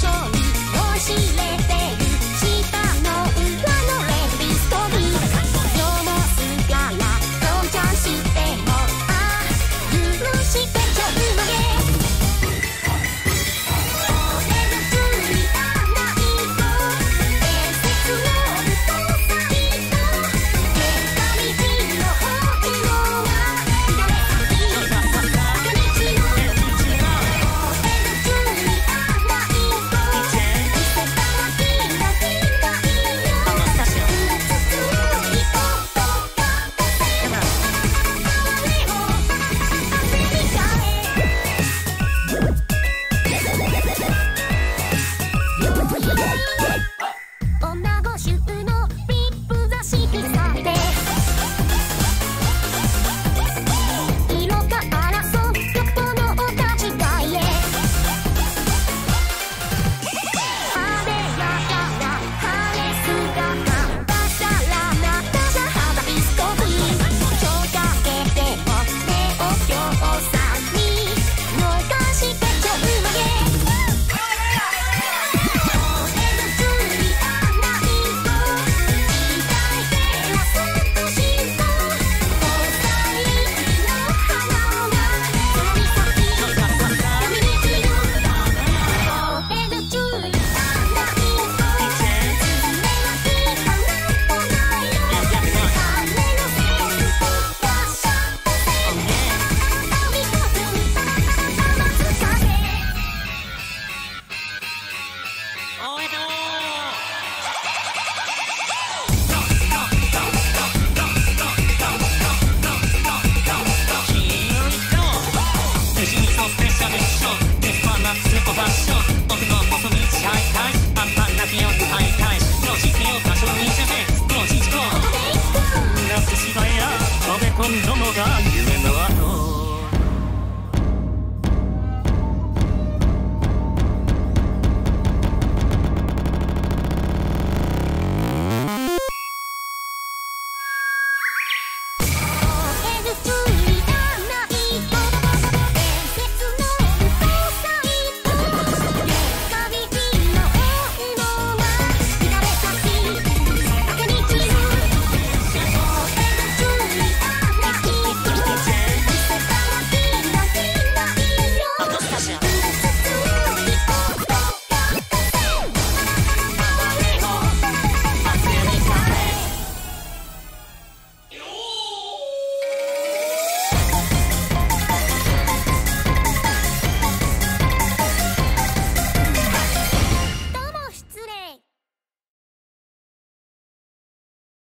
song.